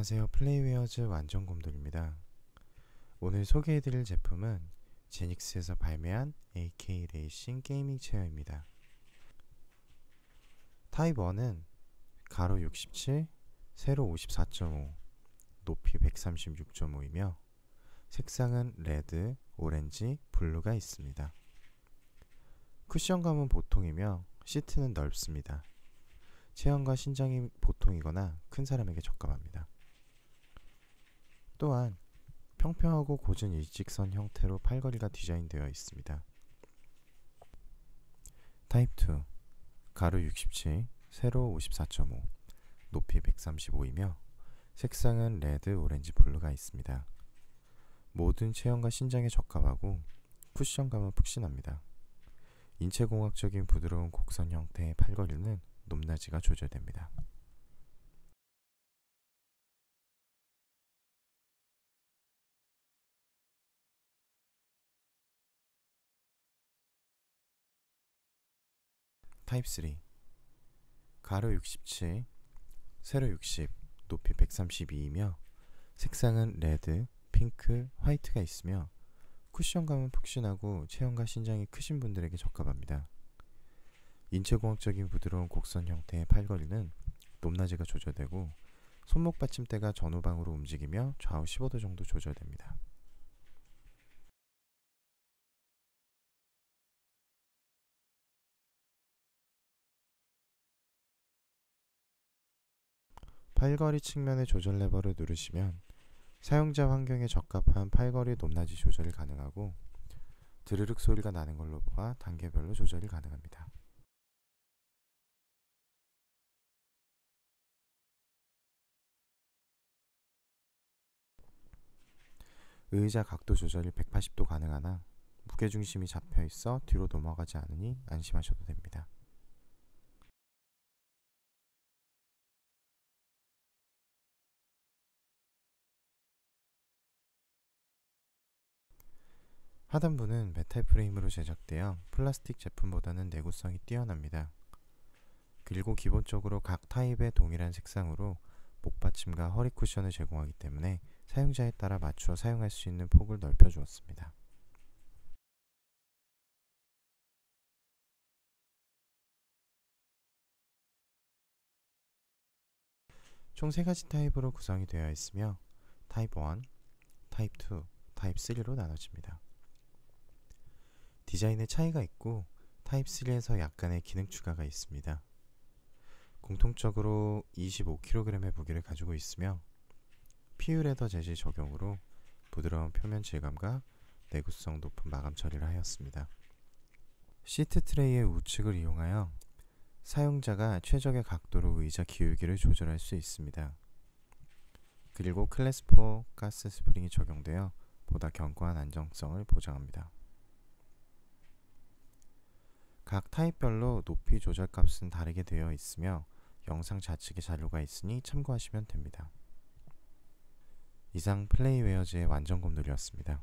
안녕하세요. 플레이웨어즈 완전곰돌입니다. 오늘 소개해드릴 제품은 제닉스에서 발매한 AK 레이싱 gaming chair입니다. 타입 1은 가로 67, 세로 54.5, 높이 136.5이며 색상은 red, 오렌지, blue가 있습니다. 쿠션감은 보통이며 시트는 넓습니다. 체형과 신장이 보통이거나 큰 사람에게 적합합니다. 또한 평평하고 곧은 일직선 형태로 팔걸이가 디자인되어 있습니다. 타입 2 가로 67, 세로 54.5, 높이 135이며 색상은 red, 오렌지, blue가 있습니다. 모든 체형과 신장에 적합하고 쿠션감은 푹신합니다. 인체공학적인 부드러운 곡선 형태의 팔걸이는 높낮이가 조절됩니다. 타입 3 가로 67, 세로 60, 높이 132이며 색상은 red, 핑크, 화이트가 있으며 쿠션감은 푹신하고 체형과 신장이 크신 분들에게 적합합니다. 인체공학적인 부드러운 곡선 형태의 팔걸이는 높낮이가 조절되고 손목 받침대가 전후방으로 움직이며 좌우 15도 정도 조절됩니다. 팔걸이 측면의 조절 레버를 누르시면 사용자 환경에 적합한 팔걸이 높낮이 조절이 가능하고 드르륵 소리가 나는 걸로 보아 단계별로 조절이 가능합니다. 의자 각도 조절이 180도 가능하나 무게중심이 잡혀 있어 뒤로 넘어가지 않으니 안심하셔도 됩니다. 하단부는 메탈 프레임으로 제작되어 플라스틱 제품보다는 내구성이 뛰어납니다. 그리고 기본적으로 각 타입의 동일한 색상으로 목받침과 허리 쿠션을 제공하기 때문에 사용자에 따라 맞추어 사용할 수 있는 폭을 넓혀 주었습니다. 총 3가지 타입으로 구성이 되어 있으며 타입 1, 타입 2, 타입 3로 나눠집니다. 디자인의 차이가 있고 타입 3에서 약간의 기능 추가가 있습니다. 공통적으로 25kg의 무게를 가지고 있으며 PU leather 재질 적용으로 부드러운 표면 질감과 내구성 높은 마감 처리를 하였습니다. 시트 트레이의 우측을 이용하여 사용자가 최적의 각도로 의자 기울기를 조절할 수 있습니다. 그리고 클래스 4 가스 스프링이 적용되어 보다 견고한 안정성을 보장합니다. 각 타입별로 높이 조절 값은 다르게 되어 있으며 영상 좌측에 자료가 있으니 참고하시면 됩니다. 이상 플레이웨어즈의 완전 곰돌이었습니다.